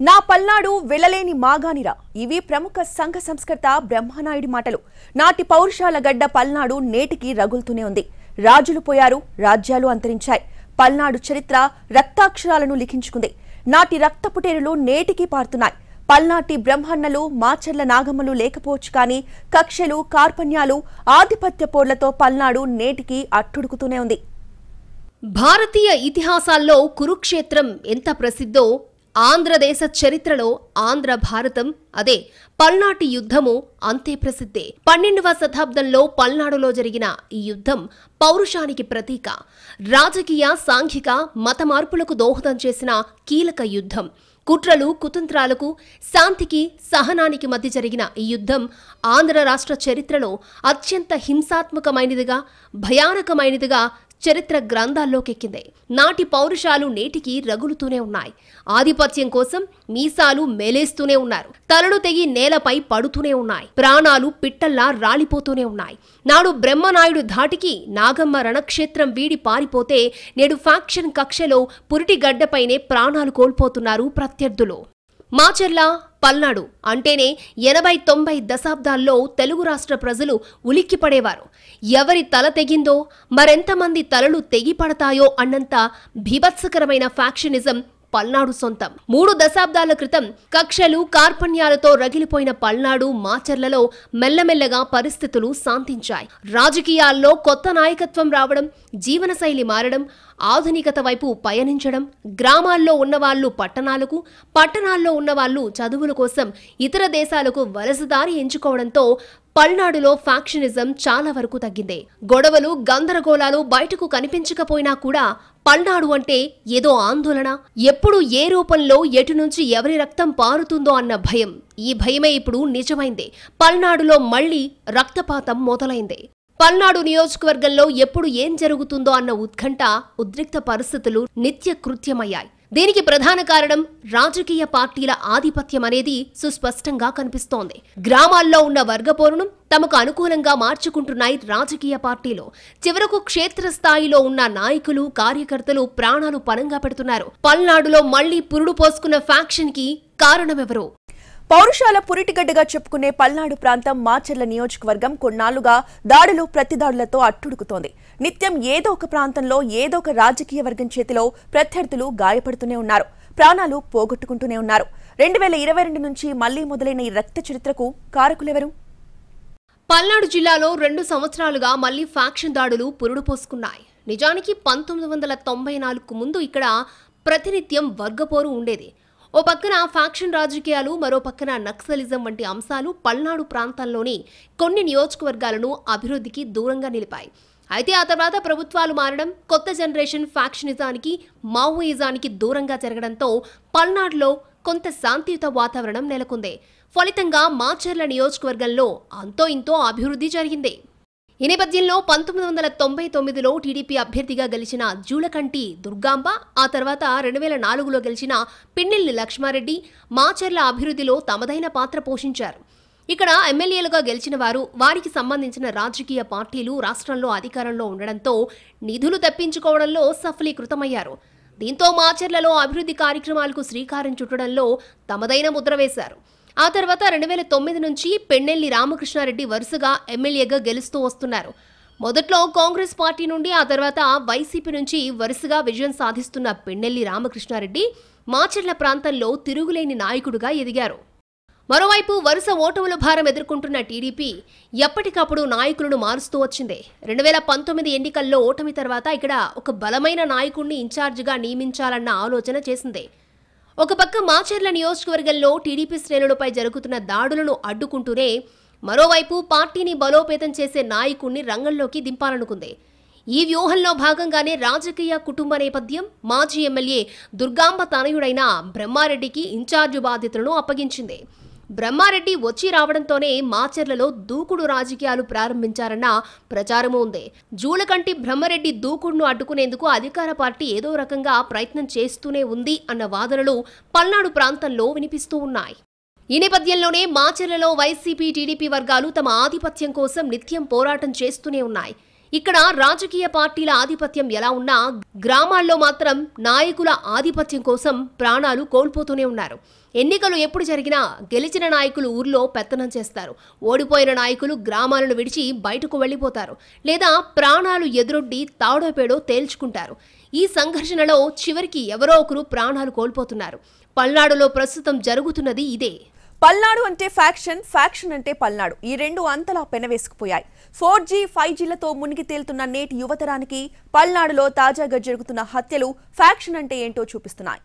నా పల్నాడు వెళ్ళలేని మాగానిరా ఇవి ప్రముఖ సంఘ సంస్కర్త బ్రహ్మనాయుడి మాటలు. నాటి పౌరుషాల గడ్డ పల్నాడు నేటికి రగులుతూనే ఉంది. రాజులు పోయారు రాజ్యాలు అంతరించాయి. పల్నాడు చరిత్ర రక్తాక్షరాలను లిఖించుకుంది. నాటి రక్తపుటేరులు నేటికి పారుతున్నాయి. పల్నాటి బ్రహ్మన్నలు మాచర్ల నాగమ్మలు లేకపోవచ్చు కానీ కక్షలు కార్పణ్యాలు ఆధిపత్య పోర్లతో పల్నాడు నేటికి అట్టుడుకుతూనే ఉంది. భారతీయ ఇతిహాసాల్లో కురుక్షేత్రం ఎంత ప్రసిద్ధో ఆంధ్రదేశ చరిత్రలో ఆంధ్ర భారతం అదే పల్నాటి యుద్ధము అంతే ప్రసిద్ధే. పన్నెండవ శతాబ్దంలో పల్నాడులో జరిగిన ఈ యుద్ధం పౌరుషానికి ప్రతీక. రాజకీయ సాంఘిక మత మార్పులకు దోహదం చేసిన కీలక యుద్ధం. కుట్రలు కుతంత్రాలకు శాంతికి సహనానికి మధ్య జరిగిన ఈ యుద్ధం ఆంధ్ర రాష్ట్ర చరిత్రలో అత్యంత హింసాత్మకమైనదిగా భయానకమైనదిగా చరిత్ర గ్రంథాల్లోకెక్కింది. నాటి పౌరుషాలు నేటికి రగులుతూనే ఉన్నాయి. ఆధిపత్యం కోసం మీసాలు మేలేస్తూనే ఉన్నారు. తలలు తెగి నేలపై పడుతూనే ఉన్నాయి. ప్రాణాలు పిట్టల్లా రాలిపోతూనే ఉన్నాయి. నాడు బ్రహ్మనాయుడు ధాటికి నాగమ్మ రణక్షేత్రం వీడి పారిపోతే నేడు ఫ్యాక్షన్ కక్షలో పురిటి గడ్డపైనే ప్రాణాలు కోల్పోతున్నారు ప్రత్యర్థులు. మాచర్ల పల్నాడు అంటేనే ఎనభై తొంభై దశాబ్దాల్లో తెలుగు రాష్ట్ర ప్రజలు ఉలిక్కిపడేవారు ఎవరి తల తెగిందో మరెంతమంది తలలు తెగిపడతాయో అన్నంత భీభత్సకరమైన ఫ్యాక్షనిజం పల్నాడు సొంతం. మూడు దశాబ్దాల క్రితం కక్షలు కార్పణ్యాలతో రగిలిపోయిన పల్నాడు మాచర్లలో మెల్లమెల్లగా పరిస్థితులు శాంతించాయి. రాజకీయాల్లో కొత్త నాయకత్వం రావడం జీవనశైలి మారడం ఆధునికత వైపు పయనించడం గ్రామాల్లో ఉన్నవాళ్ళు పట్టణాలకు పట్టణాల్లో ఉన్నవాళ్ళు చదువుల కోసం ఇతర దేశాలకు వలసదారి ఎంచుకోవడంతో పల్నాడులో ఫ్యాక్షనిజం చాలా వరకు తగ్గింది. గొడవలు గందరగోళాలు బయటకు కనిపించకపోయినా కూడా పల్నాడు అంటే ఏదో ఆందోళన. ఎప్పుడు ఏ రూపంలో ఎటు నుంచి ఎవరి రక్తం పారుతుందో అన్న భయం. ఈ భయమే ఇప్పుడు నిజమైంది. పల్నాడులో మళ్ళీ రక్తపాతం మొదలైంది. పల్నాడు నియోజకవర్గంలో ఎప్పుడు ఏం జరుగుతుందో అన్న ఉత్కంఠ ఉద్రిక్త పరిస్థితులు నిత్య కృత్యమయ్యాయి దీనికి ప్రధాన కారణం రాజకీయ పార్టీల ఆధిపత్యం అనేది సుస్పష్టంగా కనిపిస్తోంది. గ్రామాల్లో ఉన్న వర్గపోరును తమకు అనుకూలంగా మార్చుకుంటున్నాయి రాజకీయ పార్టీలు. చివరకు క్షేత్రస్థాయిలో ఉన్న నాయకులు కార్యకర్తలు ప్రాణాలు పణంగా పెడుతున్నారు. పల్నాడులో మళ్ళీ పురుడు పోసుకున్న ఫ్యాక్షన్కి కారణమెవరు పౌరుషాల పురిటిగడ్డగా చెప్పుకునే పల్నాడు ప్రాంతం మాచర్ల నియోజకవర్గం కొన్నాళ్ళుగా దాడులు ప్రతిదాడులతో అట్టుడుకుతోంది. నిత్యం ఏదో ఒక ప్రాంతంలో ఏదో ఒక రాజకీయ వర్గం చేతిలో ప్రత్యర్థులు గాయపడుతూనే ఉన్నారు. ప్రాణాలు పోగొట్టుకుంటూనే ఉన్నారు. రెండు వేల ఇరవై రెండు నుంచి మళ్ళీ మొదలైన ఈ రక్త చరిత్రకు కారకులెవరు? పల్నాడు జిల్లాలో రెండు సంవత్సరాలుగా మళ్ళీ ఫ్యాక్షన్ దాడులు పురుడు పోసుకున్నాయి. నిజానికి పంతొమ్మిది వందల తొంభై నాలుగుకు ముందు ఇక్కడ ప్రతినిత్యం వర్గపోరు ఉండేది. ఓ పక్కన ఫ్యాక్షన్ రాజకీయాలు మరో పక్కన నక్సలిజం వంటి అంశాలు పల్నాడు ప్రాంతాల్లోని కొన్ని నియోజకవర్గాలను అభివృద్ధికి దూరంగా నిలిపాయి. అయితే ఆ తర్వాత ప్రభుత్వాలు మారడం కొత్త జనరేషన్ ఫ్యాక్షనిజానికి మావోయిజానికి దూరంగా జరగడంతో పల్నాడులో కొంత శాంతియుత వాతావరణం నెలకొంది. ఫలితంగా మాచర్ల నియోజకవర్గంలో అంతో ఇంతో అభివృద్ధి జరిగింది. ఈ నేపథ్యంలో పంతొమ్మిది వందల తొంభై తొమ్మిదిలో టీడీపీ అభ్యర్థిగా గెలిచిన జూలకంటి దుర్గాంబ ఆ తర్వాత రెండు వేల నాలుగులో గెలిచిన పిన్నెల్లి లక్ష్మారెడ్డి మాచర్ల అభివృద్ధిలో తమదైన పాత్ర పోషించారు. ఇక్కడ ఎమ్మెల్యేలుగా గెలిచిన వారు వారికి సంబంధించిన రాజకీయ పార్టీలు రాష్ట్రంలో అధికారంలో ఉండడంతో నిధులు తప్పించుకోవడంలో సఫలీకృతమయ్యారు. దీంతో మాచర్లలో అభివృద్ధి కార్యక్రమాలకు శ్రీకారం చుట్టడంలో తమదైన ముద్ర వేశారు. ఆ తర్వాత రెండు వేల తొమ్మిది నుంచి పెన్నెల్లి రామకృష్ణారెడ్డి వరుసగా ఎమ్మెల్యేగా గెలుస్తూ వస్తున్నారు. మొదట్లో కాంగ్రెస్ పార్టీ నుండి ఆ తర్వాత వైసీపీ నుంచి వరుసగా విజయం సాధిస్తున్న పెన్నెల్లి రామకృష్ణారెడ్డి మాచర్ల ప్రాంతంలో తిరుగులేని నాయకుడిగా ఎదిగారు. మరోవైపు వరుస ఓటముల భారం ఎదుర్కొంటున్న టీడీపీ ఎప్పటికప్పుడు నాయకులను మారుస్తూ వచ్చింది. రెండు వేల పంతొమ్మిది ఎన్నికల్లో ఓటమి తర్వాత ఇక్కడ ఒక బలమైన నాయకుడిని ఇన్ఛార్జిగా నియమించాలన్న ఆలోచన చేసింది. ఒక పక్క మాచర్ల నియోజకవర్గంలో టీడీపీ శ్రేణులపై జరుగుతున్న దాడులను అడ్డుకుంటూనే మరోవైపు పార్టీని బలోపేతం చేసే నాయకుణ్ణి రంగంలోకి దింపాలనుకుంది. ఈ వ్యూహంలో భాగంగానే రాజకీయ కుటుంబ నేపథ్యం మాజీ ఎమ్మెల్యే దుర్గాంబ తనయుడైన బ్రహ్మారెడ్డికి ఇన్ఛార్జి బాధ్యతలను అప్పగించింది. బ్రహ్మారెడ్డి వచ్చి రావడంతోనే మాచర్లలో దూకుడు రాజకీయాలు ప్రారంభించారన్న ప్రచారము ఉంది. జూలకంటి బ్రహ్మారెడ్డి దూకుడును అడ్డుకునేందుకు అధికార పార్టీ ఏదో రకంగా ప్రయత్నం చేస్తూనే ఉంది అన్న వాదనలు పల్నాడు ప్రాంతంలో వినిపిస్తూ ఉన్నాయి. ఈ నేపథ్యంలోనే మాచర్లలో వైసీపీ టీడీపీ వర్గాలు తమ ఆధిపత్యం కోసం నిత్యం పోరాటం చేస్తూనే ఉన్నాయి. ఇక్కడ రాజకీయ పార్టీల ఆధిపత్యం ఎలా ఉన్నా గ్రామాల్లో మాత్రం నాయకుల ఆధిపత్యం కోసం ప్రాణాలు కోల్పోతూనే ఉన్నారు. ఎన్నికలు ఎప్పుడు జరిగినా గెలిచిన నాయకులు ఊర్లో పెత్తనం చేస్తారు. ఓడిపోయిన నాయకులు గ్రామాలను విడిచి బయటకు వెళ్ళిపోతారు. లేదా ప్రాణాలు ఎదురొడ్డి తాడోపేడో తేల్చుకుంటారు. ఈ సంఘర్షణలో చివరికి ఎవరో ఒకరు ప్రాణాలు కోల్పోతున్నారు. పల్నాడులో ప్రస్తుతం జరుగుతున్నది ఇదే. పల్నాడు అంటే ఫ్యాక్షన్ ఫ్యాక్షన్ అంటే పల్నాడు. ఈ రెండు అంతలా పెనవేసుకుపోయాయి. ఫోర్ జీ ఫైవ్ జీలతో మునిగి తేలుతున్న నేటి యువతరానికి పల్నాడులో తాజాగా జరుగుతున్న హత్యలు ఫ్యాక్షన్ అంటే ఏంటో చూపిస్తున్నాయి.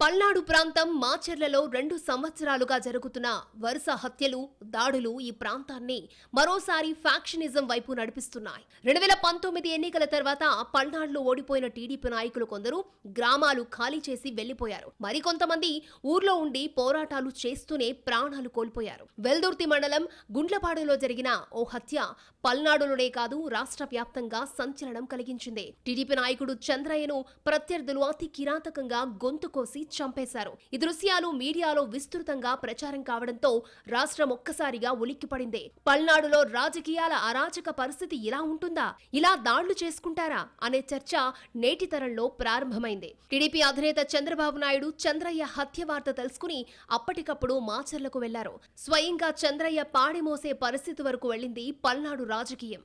పల్నాడు ప్రాంతం మాచర్లలో రెండు సంవత్సరాలుగా జరుగుతున్న వరుస హత్యలు దాడులు ఈ ప్రాంతాన్ని మరోసారి ఫ్యాక్షనిజం వైపు నడిపిస్తున్నాయి. రెండు వేల పంతొమ్మిది ఎన్నికల తర్వాత పల్నాడులో ఓడిపోయిన టీడీపీ నాయకులు కొందరు గ్రామాలు ఖాళీ చేసి వెళ్ళిపోయారు మరికొంతమంది ఊర్లో ఉండి పోరాటాలు చేస్తూనే ప్రాణాలు కోల్పోయారు. వెల్దుర్తి మండలం గుండ్లపాడులో జరిగిన ఓ హత్య పల్నాడులోనే కాదు రాష్ట్ర వ్యాప్తంగా సంచలనం కలిగించింది. టీడీపీ నాయకుడు చంద్రయ్యను ప్రత్యర్థులు అతి కిరాతకంగా గొంతు కోసి చంపేశారు. ఈ దృశ్యాలు మీడియాలో విస్తృతంగా ప్రచారం కావడంతో రాష్ట్రం ఒక్కసారిగా ఉలిక్కిపడింది. పల్నాడులో రాజకీయాల అరాచక పరిస్థితి ఇలా ఉంటుందా? ఇలా దాడులు చేసుకుంటారా? అనే చర్చ నేటి తరంలో ప్రారంభమైంది. టీడీపీ అధినేత చంద్రబాబు నాయుడు చంద్రయ్య హత్య వార్త తెలుసుకుని అప్పటికప్పుడు మాచర్లకు వెళ్ళారు. స్వయంగా చంద్రయ్య పాడిమోసే పరిస్థితి వరకు వెళ్ళింది పల్నాడు రాజకీయం.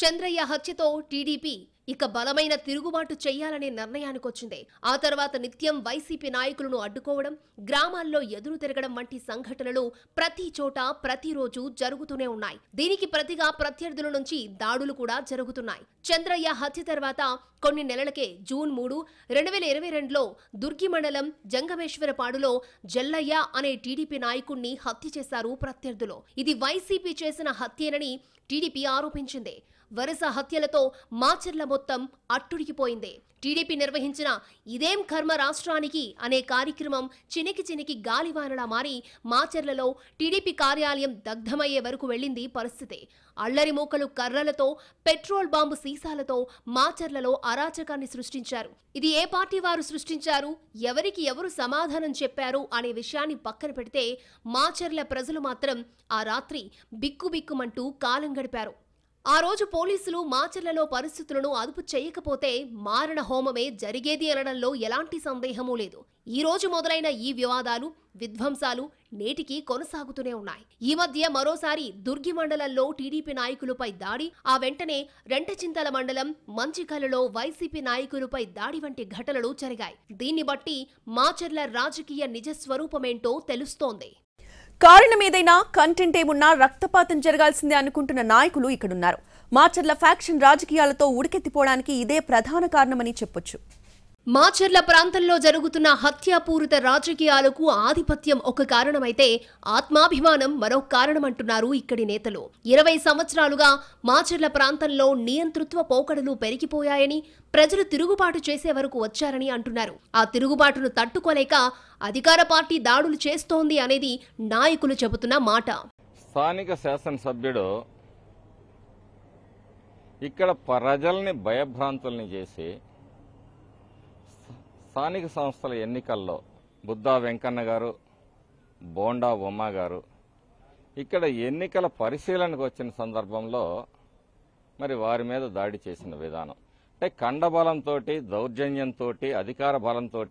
చంద్రయ్య హత్యతో టీడీపీ ఇక బలమైన తిరుగుబాటు చేయాలనే నిర్ణయానికొచ్చింది. ఆ తర్వాత నిత్యం వైసీపీ నాయకులను అడ్డుకోవడం గ్రామాల్లో ఎదురు తిరగడం వంటి సంఘటనలు ప్రతి చోట ప్రతిరోజు జరుగుతూనే ఉన్నాయి. దీనికి ప్రతిగా ప్రత్యర్థుల నుంచి దాడులు కూడా జరుగుతున్నాయి. చంద్రయ్య హత్య తర్వాత కొన్ని నెలలకే జూన్ మూడు రెండు వేల ఇరవై రెండులో దుర్గి మండలం జంగమేశ్వరపాడులో జల్లయ్య అనే టీడీపీ నాయకుణ్ణి హత్య చేశారు ప్రత్యర్థులు. ఇది వైసీపీ చేసిన హత్యేనని టీడీపీ ఆరోపించింది. వరుస హత్యలతో మాచర్ల మొత్తం అట్టుడికిపోయింది. టీడీపీ నిర్వహించిన ఇదేం కర్మ రాష్ట్రానికి అనే కార్యక్రమం చినికి చినికి గాలివానలా మారి మాచర్లలో టీడీపీ కార్యాలయం దగ్ధమయ్యే వరకు వెళ్ళింది పరిస్థితి. అల్లరి మూకలు కర్రలతో పెట్రోల్ బాంబు సీసాలతో మాచర్లలో అరాచకాన్ని సృష్టించారు. ఇది ఏ పార్టీ వారు సృష్టించారు? ఎవరికి ఎవరు సమాధానం చెప్పారు? అనే విషయాన్ని పక్కన పెడితే మాచర్ల ప్రజలు మాత్రం ఆ రాత్రి బిక్కుబిక్కుమంటూ కాలం గడిపారు. ఆ రోజు పోలీసులు మాచర్లలో పరిస్థితులను అదుపు చేయకపోతే మారణ హోమమే జరిగేది అనడంలో ఎలాంటి సందేహమూ లేదు. ఈ రోజు మొదలైన ఈ వివాదాలు విధ్వంసాలు నేటికి కొనసాగుతూనే ఉన్నాయి. ఈ మధ్య మరోసారి దుర్గి మండలంలో టీడీపీ నాయకులపై దాడి ఆ వెంటనే రెంటచింతల మండలం మంచికలలో వైసీపీ నాయకులపై దాడి వంటి ఘటనలు జరిగాయి. దీన్ని బట్టి మాచర్ల రాజకీయ నిజ స్వరూపమేంటో తెలుస్తోంది. కారణం ఏదైనా కంటెంట్ ఏమున్నా రక్తపాతం జరగాల్సిందే అనుకుంటున్న నాయకులు ఇక్కడున్నారు. మాచర్ల ఫ్యాక్షన్ రాజకీయాలతో ఉడికెత్తిపోవడానికి ఇదే ప్రధాన కారణమని చెప్పొచ్చు. మాచర్ల ప్రాంతంలో జరుగుతున్న హత్యాపూరిత రాజకీయాలకు ఆధిపత్యం ఒక కారణమైతే ఆత్మాభిమానం మరో కారణమంటున్నారు ఇక్కడి నేతలు. ఇరవై సంవత్సరాలుగా మాచర్ల ప్రాంతంలో నియంతృత్వ పోకడలు పెరిగిపోయాయని ప్రజలు తిరుగుబాటు చేసే వరకు వచ్చారని అంటున్నారు. ఆ తిరుగుబాటును తట్టుకోలేక అధికార పార్టీ దాడులు చేస్తోంది అనేది నాయకులు చెబుతున్న మాట. స్థానిక శాసనసభ్యుడు ఇక్కడ ప్రజల్ని భయభ్రాంతుల్ని చేసి స్థానిక సంస్థల ఎన్నికల్లో బుద్ధా వెంకన్న గారు బోండా ఉమా గారు ఇక్కడ ఎన్నికల పరిశీలనకు వచ్చిన సందర్భంలో మరి వారి మీద దాడి చేసిన విధానం. అంటే కండబలంతో దౌర్జన్యంతో అధికార బలంతో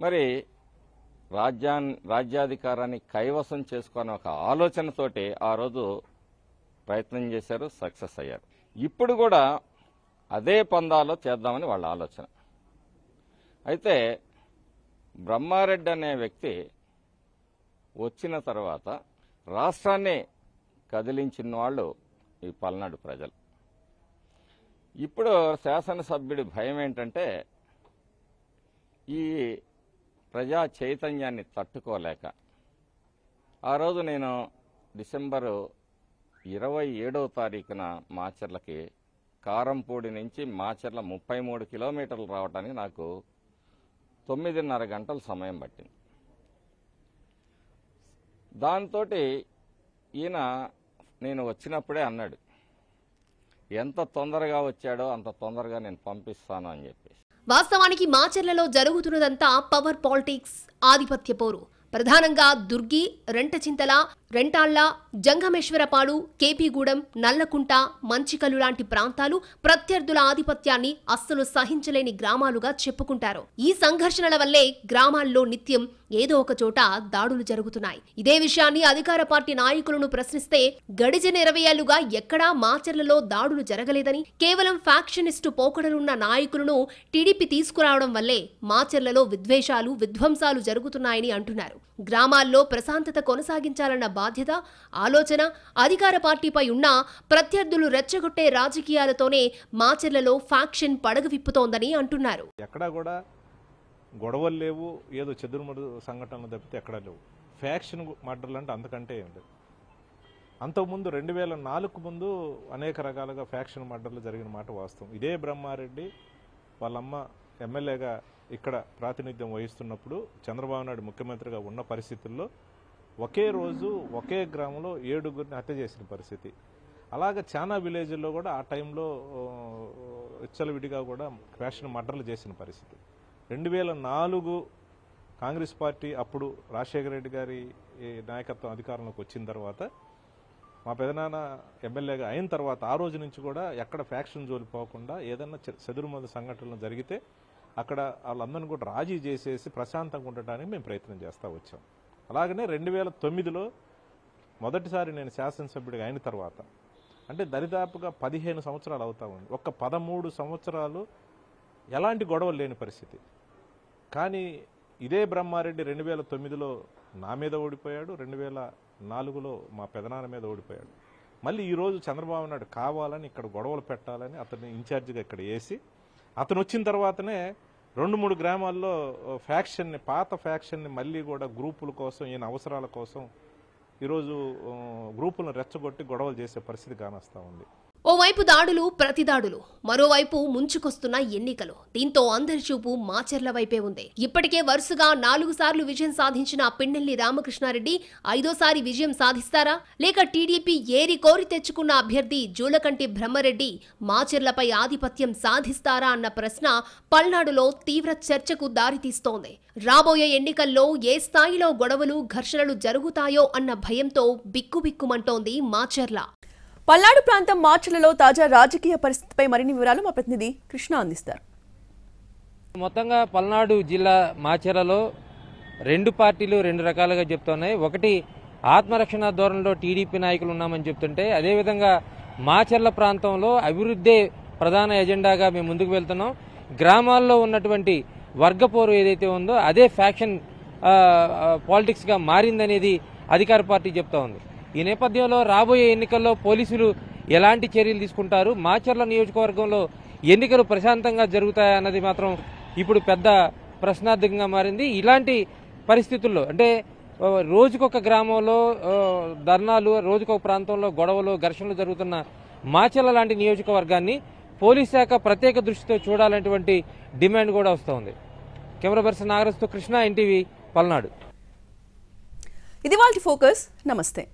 మరి రాజ్యాన్ రాజ్యాధికారాన్ని కైవసం చేసుకునే ఒక ఆలోచనతోటి ఆ రోజు ప్రయత్నం చేశారు సక్సెస్ అయ్యారు. ఇప్పుడు కూడా అదే పందాలో చేద్దామని వాళ్ళ ఆలోచన. అయితే బ్రహ్మారెడ్డి అనే వ్యక్తి వచ్చిన తర్వాత రాష్ట్రాన్ని కదిలించిన వాళ్ళు ఈ పల్నాడు ప్రజలు. ఇప్పుడు శాసనసభ్యుడి భయం ఏంటంటే ఈ ప్రజా చైతన్యాన్ని తట్టుకోలేక. ఆ రోజు నేను డిసెంబరు ఇరవై ఏడవ తారీఖున మాచర్లకి కారంపూడి నుంచి మాచర్ల ముప్పై మూడు కిలోమీటర్లు రావడానికి నాకు తొమ్మిదిన్నర గంటల సమయం పట్టింది. దాంతో ఈయన నేను వచ్చినప్పుడే అన్నాడు ఎంత తొందరగా వచ్చాడో అంత తొందరగా నేను పంపిస్తాను అని చెప్పేసి. వాస్తవానికి మాచర్లలో జరుగుతున్నదంతా పవర్ పాలిటిక్స్ ఆధిపత్య పోరు. ప్రధానంగా దుర్గి రెంటచింతల రెంటాళ్ళ జంగమేశ్వరపాడు కేపీగూడెం నల్లకుంట మంచికలు లాంటి ప్రాంతాలు ప్రత్యర్థుల ఆధిపత్యాన్ని అస్సలు సహించలేని గ్రామాలుగా చెప్పుకుంటారు. ఈ సంఘర్షణల వల్లే గ్రామాల్లో నిత్యం ఏదో ఒక చోట దాడులు జరుగుతున్నాయి. ఇదే విషయాన్ని అధికార పార్టీ నాయకులను ప్రశ్నిస్తే గడిచిన ఇరవై ఏళ్ళుగా ఎక్కడా మాచర్లలో దాడులు జరగలేదని కేవలం ఫ్యాక్షనిస్టు పోకడలున్న నాయకులను టీడీపీ తీసుకురావడం వల్లే మాచర్లలో విద్వేషాలు విధ్వంసాలు జరుగుతున్నాయని అంటున్నారు. గ్రామాల్లో ప్రశాంతత కొనసాగించాలన్న బాధ్యత ఆలోచన అధికార పార్టీపై ఉన్న ప్రత్యర్థులు రెచ్చగొట్టే రాజకీయాలతోనే మాచర్లలో ఫ్యాక్షన్ పడగ విప్పుతోందని అంటున్నారు. ఎక్కడా కూడా గొడవలు లేవు ఏదో చెదురుమడు సంఘటనలు తప్పితే ఎక్కడా లేవు. ఫ్యాక్షన్ మర్డర్లు అంటే అంతకంటే ఏం లేదు. అంతకుముందు రెండు వేల నాలుగు ముందు అనేక రకాలుగా ఫ్యాక్షన్ మర్డర్లు జరిగిన మాట వాస్తవం. ఇదే బ్రహ్మారెడ్డి వాళ్ళమ్మ ఎమ్మెల్యేగా ఇక్కడ ప్రాతినిధ్యం వహిస్తున్నప్పుడు చంద్రబాబు నాయుడు ముఖ్యమంత్రిగా ఉన్న పరిస్థితుల్లో ఒకే రోజు ఒకే గ్రామంలో ఏడుగురిని హత్య చేసిన పరిస్థితి. అలాగే చాలా విలేజ్ల్లో కూడా ఆ టైంలో విచ్చలవిడిగా కూడా ఫ్యాషన్ మర్డర్లు చేసిన పరిస్థితి. రెండు వేల నాలుగు కాంగ్రెస్ పార్టీ అప్పుడు రాజశేఖర రెడ్డి గారి నాయకత్వం అధికారంలోకి వచ్చిన తర్వాత మా పెదనాన్న ఎమ్మెల్యేగా అయిన తర్వాత ఆ రోజు నుంచి కూడా ఎక్కడ ఫ్యాక్షన్ జోలి పోకుండా ఏదన్నా చె- సంఘటనలు జరిగితే అక్కడ వాళ్ళందరినీ కూడా రాజీ చేసేసి ప్రశాంతంగా ఉండటానికి మేము ప్రయత్నం చేస్తూ వచ్చాం. అలాగనే రెండు వేల తొమ్మిదిలో మొదటిసారి నేను శాసనసభ్యుడిగా అయిన తర్వాత అంటే దరిదాపుగా పదిహేను సంవత్సరాలు అవుతా ఉంది. ఒక్క పదమూడు సంవత్సరాలు ఎలాంటి గొడవలు లేని పరిస్థితి. కానీ ఇదే బ్రహ్మారెడ్డి రెండు వేల తొమ్మిదిలో నా మీద ఓడిపోయాడు రెండు వేల నాలుగులో మా పెదనాన్న మీద ఓడిపోయాడు. మళ్ళీ ఈరోజు చంద్రబాబు నాయుడు కావాలని ఇక్కడ గొడవలు పెట్టాలని అతన్ని ఇన్ఛార్జిగా ఇక్కడ వేసి అతను వచ్చిన తర్వాతనే రెండు మూడు గ్రామాల్లో ఫ్యాక్షన్ని పాత ఫ్యాక్షన్ని మళ్ళీ కూడా గ్రూపుల కోసం ఈయన అవసరాల కోసం ఈరోజు గ్రూపులను రెచ్చగొట్టి గొడవలు చేసే పరిస్థితి కానొస్తా ఉంది. ఓవైపు దాడులు ప్రతిదాడులు మరోవైపు ముంచుకొస్తున్న ఎన్నికలు. దీంతో అందరి చూపు మాచర్ల వైపే ఉంది. ఇప్పటికే వరుసగా నాలుగు సార్లు విజయం సాధించిన పిన్నెల్లి రామకృష్ణారెడ్డి ఐదోసారి విజయం సాధిస్తారా? లేక టీడీపీ ఏరి కోరి తెచ్చుకున్న అభ్యర్థి జూలకంటి బ్రహ్మరెడ్డి మాచర్లపై ఆధిపత్యం సాధిస్తారా అన్న ప్రశ్న పల్నాడులో తీవ్ర చర్చకు దారితీస్తోంది. రాబోయే ఎన్నికల్లో ఏ స్థాయిలో గొడవలు ఘర్షణలు జరుగుతాయో అన్న భయంతో బిక్కుబిక్కుమంటోంది మాచర్ల. పల్నాడు ప్రాంతం మార్చిలలో తాజా రాజకీయ పరిస్థితిపై మరిన్ని వివరాలు మా ప్రతినిధి కృష్ణ అందిస్తారు. మొత్తంగా పల్నాడు జిల్లా మాచెరలో రెండు పార్టీలు రెండు రకాలుగా చెప్తున్నాయి. ఒకటి ఆత్మరక్షణ ధోరణిలో టీడీపీ నాయకులు ఉన్నామని చెప్తుంటే అదేవిధంగా మాచెర్ల ప్రాంతంలో అభివృద్ధే ప్రధాన ఎజెండాగా మేము ముందుకు వెళ్తున్నాం. గ్రామాల్లో ఉన్నటువంటి వర్గపోరు ఏదైతే ఉందో అదే ఫ్యాక్షన్ పాలిటిక్స్గా మారిందనేది అధికార పార్టీ చెప్తా ఉంది. ఈ నేపథ్యంలో రాబోయే ఎన్నికల్లో పోలీసులు ఎలాంటి చర్యలు తీసుకుంటారు? మాచర్ల నియోజకవర్గంలో ఎన్నికలు ప్రశాంతంగా జరుగుతాయన్నది మాత్రం ఇప్పుడు పెద్ద ప్రశ్నార్థకంగా మారింది. ఇలాంటి పరిస్థితుల్లో అంటే రోజుకొక గ్రామంలో ధర్నాలు రోజుకొక ప్రాంతంలో గొడవలు ఘర్షణలు జరుగుతున్న మాచర్ల లాంటి నియోజకవర్గాన్ని పోలీస్ శాఖ ప్రత్యేక దృష్టితో చూడాలనేటువంటి డిమాండ్ కూడా వస్తోంది కెమెరా పర్సన్ నాగరస్తో కృష్ణ ఎన్టీవీ పల్నాడు. ఇది వాళ్ళ ఫోకస్. నమస్తే.